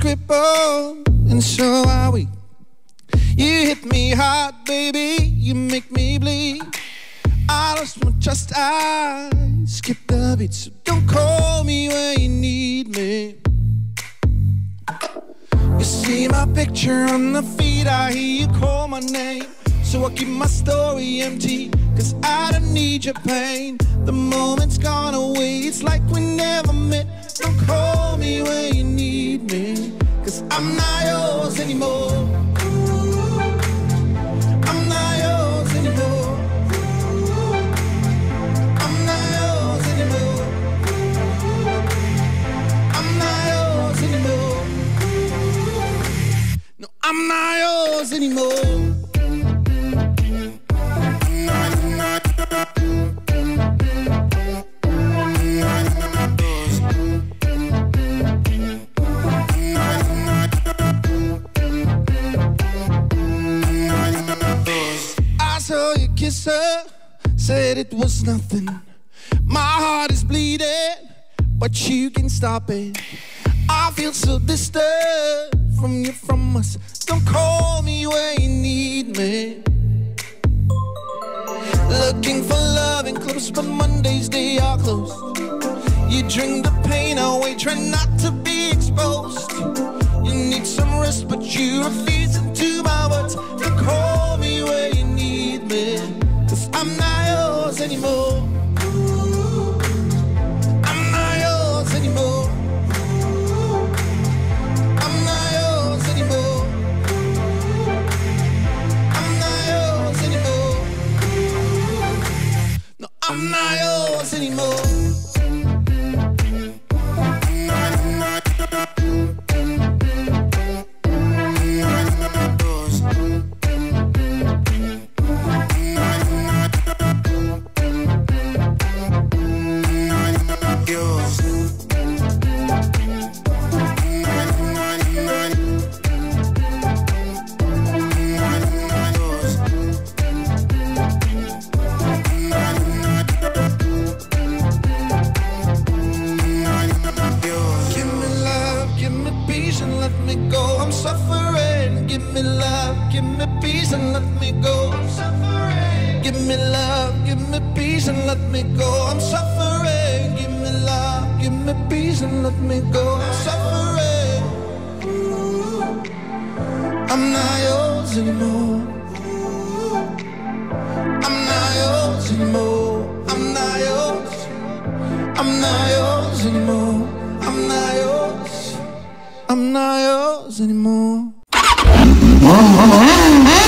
crippled, and so are we. You hit me hard, baby, you make me bleed. I lost my trust, I skip the beat, so don't call me when you need me. You see my picture on the feed, I hear you call my name. So I keep my story empty, cause I don't need your pain. The moment's gone away, it's like we never met. I'm not yours anymore. I'm not yours anymore. I'm not yours anymore. No, I'm not yours anymore. Her, said it was nothing. My heart is bleeding, but you can stop it. I feel so distant from you, from us. Don't call me when you need me. Looking for love in clubs, but Mondays they are closed. You drink the pain away, try not to be exposed. You need some rest, but you refuse anymore. Give me peace and let me go. I'm suffering. Give me love, give me peace and let me go. I'm suffering. Give me love, give me peace and let me go. I'm suffering. I'm not yours anymore. I'm not yours anymore. I'm not yours. I'm not yours anymore. I'm not yours. I'm not yours anymore. Oh, oh, oh, oh, oh.